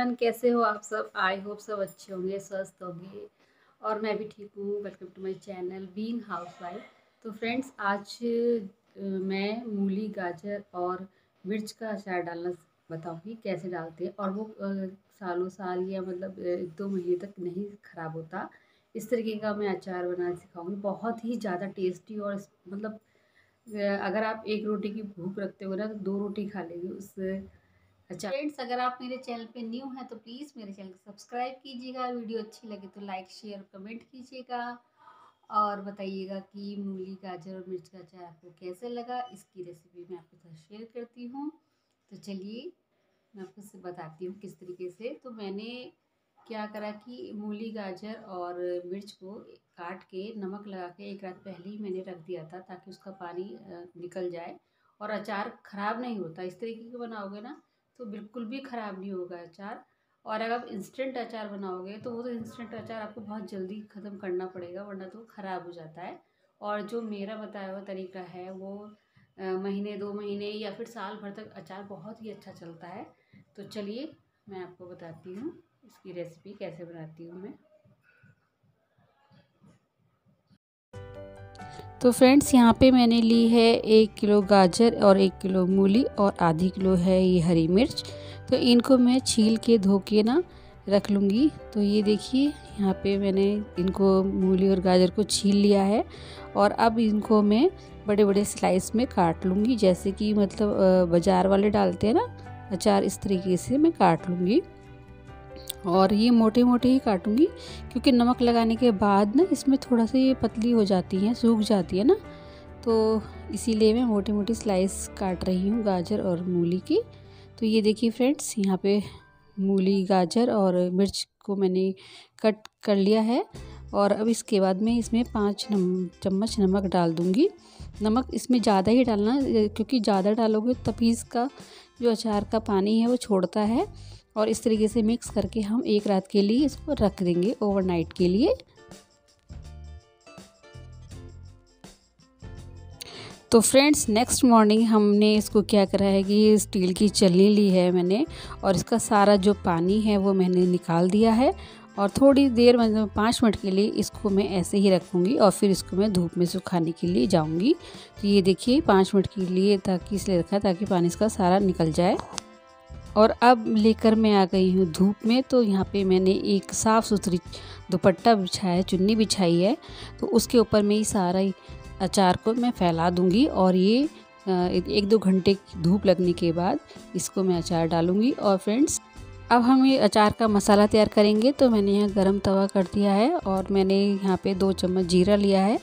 Everyone कैसे हो आप सब? आई होप सब अच्छे होंगे, स्वस्थ होंगे। और मैं भी ठीक हूँ। Welcome to my channel been housewife तो फ्रेंड्स आज मैं मूली, गाजर और मिर्च का अचार डालना बताऊँगी, कैसे डालते हैं। और वो सालों साल या मतलब एक दो महीने तक नहीं ख़राब होता। इस तरीके का मैं अचार बनाना सिखाऊँगी। बहुत ही ज़्यादा टेस्टी और मतलब अगर आप एक रोटी की भूख रखते हो ना तो दो रोटी खा लेंगे। उस अच्छा। फ्रेंड्स अगर आप मेरे चैनल पे न्यू हैं तो प्लीज़ मेरे चैनल को सब्सक्राइब कीजिएगा, वीडियो अच्छी लगे तो लाइक, शेयर, कमेंट कीजिएगा। और बताइएगा कि मूली, गाजर और मिर्च का अचार आपको कैसे लगा, इसकी रेसिपी मैं आपके साथ शेयर करती हूँ। तो चलिए, मैं आपको बताती हूँ किस तरीके से। तो मैंने क्या करा कि मूली, गाजर और मिर्च को काट के नमक लगा के एक रात पहले ही मैंने रख दिया था, ताकि उसका पानी निकल जाए। और अचार ख़राब नहीं होता। इस तरीके के बनाओगे ना तो बिल्कुल भी ख़राब नहीं होगा अचार। और अगर आप इंस्टेंट अचार बनाओगे तो वो तो इंस्टेंट अचार आपको बहुत जल्दी ख़त्म करना पड़ेगा, वरना तो ख़राब हो जाता है। और जो मेरा बताया हुआ तरीका है, वो महीने, दो महीने या फिर साल भर तक अचार बहुत ही अच्छा चलता है। तो चलिए, मैं आपको बताती हूँ इसकी रेसिपी कैसे बनाती हूँ मैं। तो फ्रेंड्स, यहाँ पे मैंने ली है एक किलो गाजर और एक किलो मूली और आधी किलो है ये हरी मिर्च। तो इनको मैं छील के धो के ना रख लूँगी। तो ये देखिए, यहाँ पे मैंने इनको मूली और गाजर को छील लिया है और अब इनको मैं बड़े बड़े स्लाइस में काट लूँगी। जैसे कि मतलब बाज़ार वाले डालते हैं ना, अचार इस तरीके से मैं काट लूँगी। और ये मोटे मोटे ही काटूँगी क्योंकि नमक लगाने के बाद ना इसमें थोड़ा सा ये पतली हो जाती हैं सूख जाती है ना। तो इसीलिए मैं मोटी मोटी स्लाइस काट रही हूँ गाजर और मूली की। तो ये देखिए फ्रेंड्स यहाँ पे मूली गाजर और मिर्च को मैंने कट कर लिया है। और अब इसके बाद मैं इसमें पाँच नम, चम्मच नमक डाल दूँगी। नमक इसमें ज़्यादा ही डालना क्योंकि ज़्यादा डालोगे तभी इसका जो अचार का पानी है वो छोड़ता है। और इस तरीके से मिक्स करके हम एक रात के लिए इसको रख देंगे ओवरनाइट के लिए। तो फ्रेंड्स नेक्स्ट मॉर्निंग हमने इसको क्या करा है कि स्टील की चलनी ली है मैंने और इसका सारा जो पानी है वो मैंने निकाल दिया है और थोड़ी देर मतलब पाँच मिनट के लिए इसको मैं ऐसे ही रखूँगी और फिर इसको मैं धूप में सुखाने के लिए जाऊँगी। तो ये देखिए पाँच मिनट के लिए ताकि इसलिए रखा ताकि पानी इसका सारा निकल जाए। और अब लेकर मैं आ गई हूँ धूप में तो यहाँ पे मैंने एक साफ़ सुथरी दुपट्टा बिछाया है चुन्नी बिछाई है तो उसके ऊपर मैं ये सारा अचार को मैं फैला दूँगी और ये एक दो घंटे धूप लगने के बाद इसको मैं अचार डालूँगी। और फ्रेंड्स, अब हम ये अचार का मसाला तैयार करेंगे तो मैंने यहाँ गरम तवा कर दिया है और मैंने यहाँ पे दो चम्मच जीरा लिया है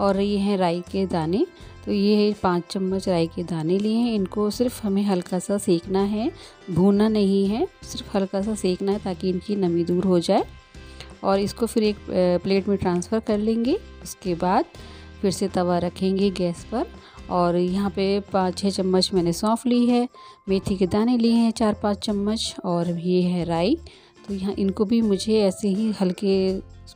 और ये हैं राई के दाने। तो ये है पाँच चम्मच राई के दाने लिए हैं। इनको सिर्फ़ हमें हल्का सा सेकना है, भूनना नहीं है, सिर्फ़ हल्का सा सेकना है ताकि इनकी नमी दूर हो जाए। और इसको फिर एक प्लेट में ट्रांसफ़र कर लेंगे। उसके बाद फिर से तवा रखेंगे गैस पर। और यहाँ पे पाँच छः चम्मच मैंने सौंफ ली है, मेथी के दाने लिए हैं चार, पाँच चम्मच। और ये है राई। तो यहाँ इनको भी मुझे ऐसे ही हल्के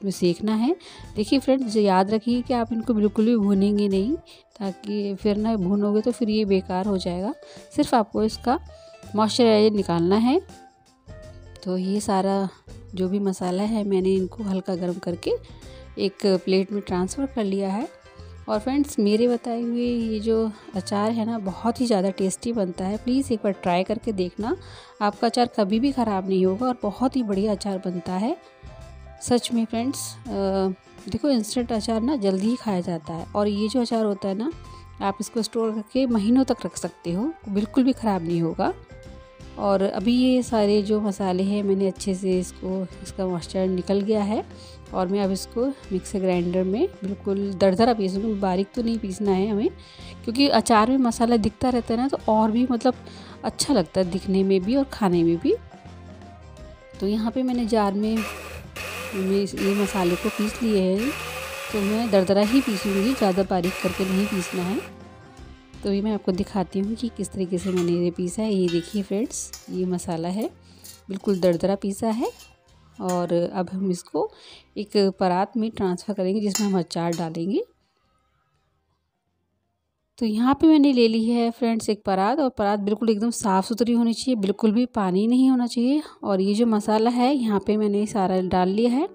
उसमें सेकना है। देखिए फ्रेंड्स याद रखिए कि आप इनको बिल्कुल भी भूनेंगे नहीं, ताकि फिर ना भूनोगे तो फिर ये बेकार हो जाएगा। सिर्फ़ आपको इसका मॉइस्चराइजर निकालना है। तो ये सारा जो भी मसाला है, मैंने इनको हल्का गर्म करके एक प्लेट में ट्रांसफ़र कर लिया है। और फ्रेंड्स, मेरे बताए हुए ये जो अचार है ना, बहुत ही ज़्यादा टेस्टी बनता है। प्लीज़ एक बार ट्राई करके देखना। आपका अचार कभी भी ख़राब नहीं होगा और बहुत ही बढ़िया अचार बनता है। सच में फ्रेंड्स देखो इंस्टेंट अचार ना जल्दी ही खाया जाता है और ये जो अचार होता है ना, आप इसको स्टोर करके महीनों तक रख सकते हो, बिल्कुल भी ख़राब नहीं होगा। और अभी ये सारे जो मसाले हैं, मैंने अच्छे से इसको, इसका मॉइस्चर निकल गया है और मैं अब इसको मिक्सर ग्राइंडर में बिल्कुल दरदरा पीसूँगी, बारीक तो नहीं पीसना है हमें, क्योंकि अचार में मसाला दिखता रहता है ना तो और भी मतलब अच्छा लगता है दिखने में भी और खाने में भी। तो यहाँ पे मैंने जार में ये मसाले को पीस लिए हैं तो मैं दरदरा ही पीसूँगी, ज़्यादा बारीक करके नहीं पीसना है। तो ये मैं आपको दिखाती हूँ कि किस तरीके से मैंने ये पीसा है। ये देखिए फ्रेंड्स, ये मसाला है, बिल्कुल दरदरा पीसा है। और अब हम इसको एक परात में ट्रांसफ़र करेंगे, जिसमें हम अचार डालेंगे। तो यहाँ पे मैंने ले ली है, फ्रेंड्स, एक परात और परात बिल्कुल एकदम साफ़ सुथरी होनी चाहिए, बिल्कुल भी पानी नहीं होना चाहिए। और ये जो मसाला है, यहाँ पे मैंने सारा डाल लिया है।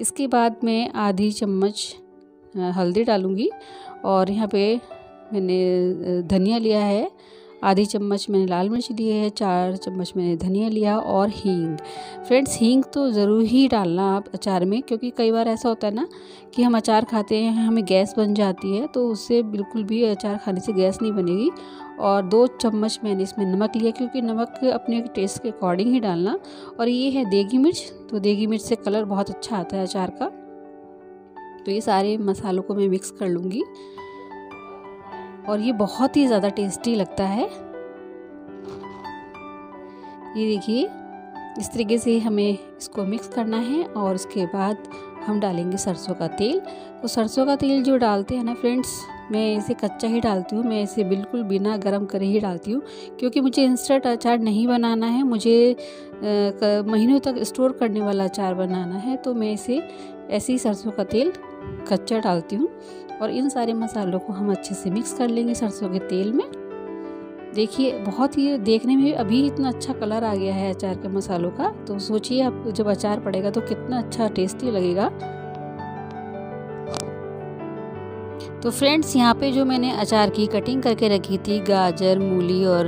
इसके बाद मैं आधी चम्मच हल्दी डालूँगी और यहाँ पे मैंने धनिया लिया है। आधी चम्मच मैंने लाल मिर्च लिए है, चार चम्मच मैंने धनिया लिया और हींग। फ्रेंड्स, हींग तो ज़रूर ही डालना आप अचार में, क्योंकि कई बार ऐसा होता है ना कि हम अचार खाते हैं, हमें गैस बन जाती है तो उससे बिल्कुल भी अचार खाने से गैस नहीं बनेगी। और दो चम्मच मैंने इसमें नमक लिया, क्योंकि नमक अपने टेस्ट के अकॉर्डिंग ही डालना। और ये है देगी मिर्च तो देगी मिर्च से कलर बहुत अच्छा आता है अचार का। तो ये सारे मसालों को मैं मिक्स कर लूँगी। और ये बहुत ही ज़्यादा टेस्टी लगता है। ये देखिए, इस तरीके से हमें इसको मिक्स करना है और उसके बाद हम डालेंगे सरसों का तेल। तो सरसों का तेल जो डालते हैं ना फ्रेंड्स मैं इसे कच्चा ही डालती हूँ, मैं इसे बिल्कुल बिना गरम करे ही डालती हूँ, क्योंकि मुझे इंस्टेंट अचार नहीं बनाना है, मुझे महीनों तक स्टोर करने वाला अचार बनाना है तो मैं इसे ऐसे ही सरसों का तेल कच्चा डालती हूँ। और इन सारे मसालों को हम अच्छे से मिक्स कर लेंगे सरसों के तेल में। देखिए, बहुत ही देखने में अभी इतना अच्छा कलर आ गया है अचार के मसालों का। तो सोचिए आप जब अचार पड़ेगा तो कितना अच्छा टेस्टी लगेगा। तो फ्रेंड्स यहाँ पे जो मैंने अचार की कटिंग करके रखी थी, गाजर, मूली और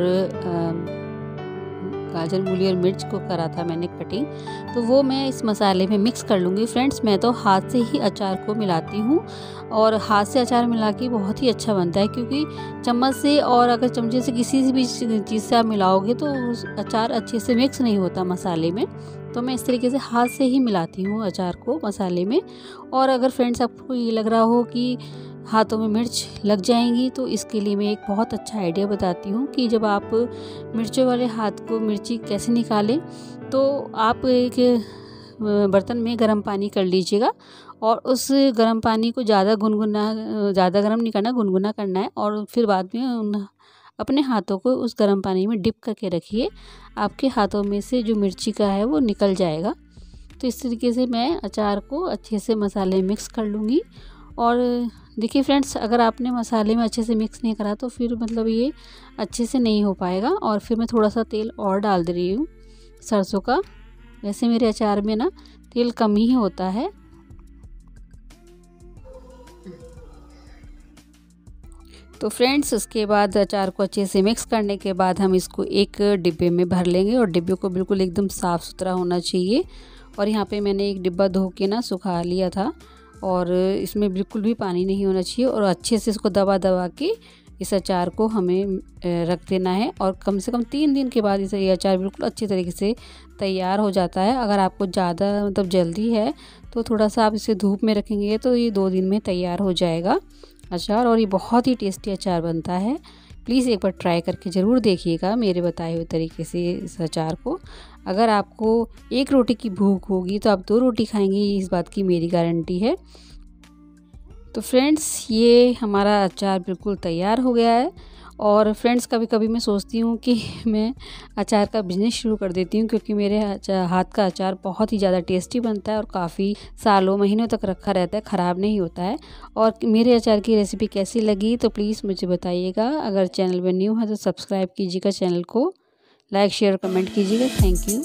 गाजर, मूली और मिर्च को करा था मैंने कटिंग। तो वो मैं इस मसाले में मिक्स कर लूँगी। फ्रेंड्स, मैं तो हाथ से ही अचार को मिलाती हूँ और हाथ से अचार मिला के बहुत ही अच्छा बनता है क्योंकि चम्मच से और अगर चमचे से किसी भी चीज़ से आप मिलाओगे तो अचार अच्छे से मिक्स नहीं होता मसाले में। तो मैं इस तरीके से हाथ से ही मिलाती हूँ अचार को मसाले में। और अगर फ्रेंड्स, आपको ये लग रहा हो कि हाथों में मिर्च लग जाएँगी। तो इसके लिए मैं एक बहुत अच्छा आइडिया बताती हूँ कि जब आप मिर्चों वाले हाथ को मिर्ची कैसे निकालें तो आप एक बर्तन में गर्म पानी कर लीजिएगा और उस गर्म पानी को ज़्यादा गुनगुना, ज़्यादा गर्म नहीं करना, गुनगुना करना है और फिर बाद में उन अपने हाथों को उस गर्म पानी में डिप करके रखिए। आपके हाथों में से जो मिर्ची का है वो निकल जाएगा। तो इस तरीके से मैं अचार को अच्छे से मसाले मिक्स कर लूँगी और देखिए फ्रेंड्स, अगर आपने मसाले में अच्छे से मिक्स नहीं करा तो फिर मतलब ये अच्छे से नहीं हो पाएगा। और फिर मैं थोड़ा सा तेल और डाल दे रही हूँ सरसों का। वैसे मेरे अचार में ना तेल कम ही होता है। तो फ्रेंड्स, उसके बाद अचार को अच्छे से मिक्स करने के बाद हम इसको एक डिब्बे में भर लेंगे। और डिब्बे को बिल्कुल एकदम साफ़ सुथरा होना चाहिए। और यहाँ पे मैंने एक डिब्बा धो के ना सुखा लिया था। और इसमें बिल्कुल भी पानी नहीं होना चाहिए और अच्छे से इसको दबा दबा के इस अचार को हमें रख देना है और कम से कम तीन दिन के बाद इसे, ये अचार बिल्कुल अच्छी तरीके से तैयार हो जाता है। अगर आपको ज़्यादा मतलब जल्दी है तो थोड़ा सा आप इसे धूप में रखेंगे तो ये दो दिन में तैयार हो जाएगा अचार और ये बहुत ही टेस्टी अचार बनता है। प्लीज़ एक बार ट्राई करके ज़रूर देखिएगा मेरे बताए हुए तरीके से इस अचार को। अगर आपको एक रोटी की भूख होगी तो आप दो रोटी खाएँगे इस बात की मेरी गारंटी है। तो फ्रेंड्स, ये हमारा अचार बिल्कुल तैयार हो गया है और फ्रेंड्स कभी कभी मैं सोचती हूँ कि मैं अचार का बिज़नेस शुरू कर देती हूँ क्योंकि मेरे हाथ का अचार बहुत ही ज़्यादा टेस्टी बनता है और काफ़ी सालों, महीनों तक रखा रहता है, ख़राब नहीं होता है। और मेरे अचार की रेसिपी कैसी लगी तो प्लीज़ मुझे बताइएगा। अगर चैनल पर न्यू है तो सब्सक्राइब कीजिएगा चैनल को। लाइक शेयर कमेंट कीजिएगा. Thank you